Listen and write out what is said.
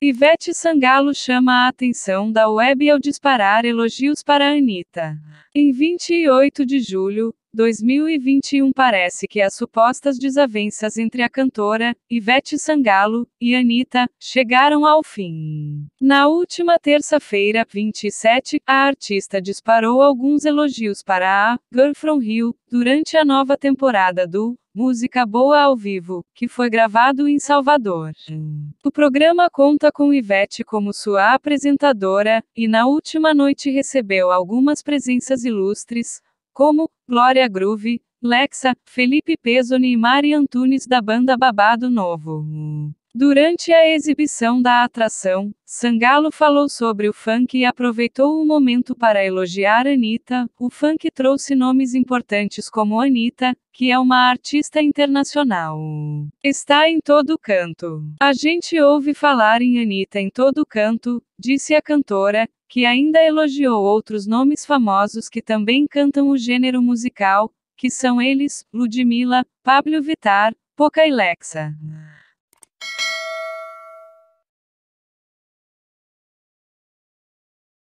Ivete Sangalo chama a atenção da web ao disparar elogios para Anitta. Em 28 de julho, 2021 parece que as supostas desavenças entre a cantora, Ivete Sangalo, e Anitta, chegaram ao fim. Na última terça-feira, 27, a artista disparou alguns elogios para a Girl From Rio, durante a nova temporada do Música Boa ao Vivo, que foi gravado em Salvador. O programa conta com Ivete como sua apresentadora, e na última noite recebeu algumas presenças ilustres, como Glória Groove, Lexa, Felipe Pesoni e Mari Antunes da banda Babado Novo. Durante a exibição da atração, Sangalo falou sobre o funk e aproveitou o momento para elogiar Anitta. O funk trouxe nomes importantes como Anitta, que é uma artista internacional. Está em todo canto. A gente ouve falar em Anitta em todo canto, disse a cantora, que ainda elogiou outros nomes famosos que também cantam o gênero musical, que são eles, Ludmilla, Pablo Vittar, Poca e Lexa.